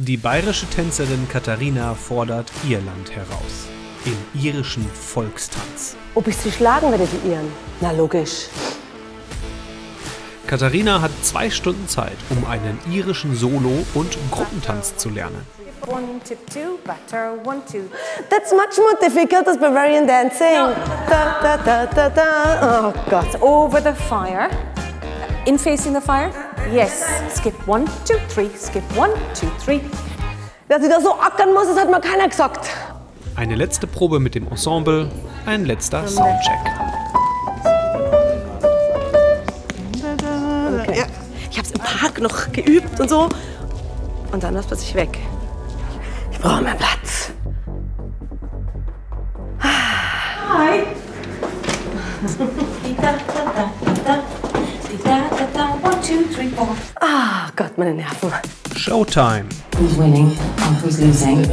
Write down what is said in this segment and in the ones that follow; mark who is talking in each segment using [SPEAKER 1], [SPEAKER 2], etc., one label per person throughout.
[SPEAKER 1] Die bayerische Tänzerin Katharina fordert ihr Land heraus. Im irischen Volkstanz.
[SPEAKER 2] Ob ich sie schlagen werde, die Iren? Na logisch.
[SPEAKER 1] Katharina hat zwei Stunden Zeit, um einen irischen Solo- und Gruppentanz zu lernen.
[SPEAKER 3] One, two, two, butter, one, two.
[SPEAKER 2] That's much more difficult as Bavarian dancing. Da, da, da, da, da. Oh Gott.
[SPEAKER 3] Over the fire. In facing the fire. Yes. Skip one, two, three. Skip one, two, three.
[SPEAKER 2] Dass ich da so ackern muss, das hat mir keiner gesagt.
[SPEAKER 1] Eine letzte Probe mit dem Ensemble, ein letzter Soundcheck.
[SPEAKER 2] Okay. Ich habe es im Park noch geübt und so. Und dann war es plötzlich weg. Ich brauche mehr Platz.
[SPEAKER 3] Hi. One, two, three, four.
[SPEAKER 2] Ah Gott, meine Nerven.
[SPEAKER 1] Showtime.
[SPEAKER 4] Who's winning and who's losing?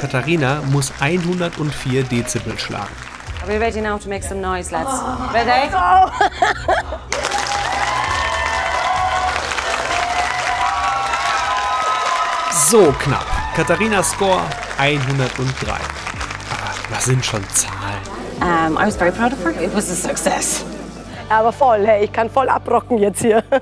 [SPEAKER 1] Katharina muss 104 Dezibel schlagen.
[SPEAKER 3] Are we ready now to make some noise, lads? Ready?
[SPEAKER 1] So knapp. Katharinas Score 103. Ah, das sind schon Zahlen.
[SPEAKER 3] Um, I was very proud of her. It was a success.
[SPEAKER 2] Aber voll, hey, ich kann voll abrocken jetzt hier.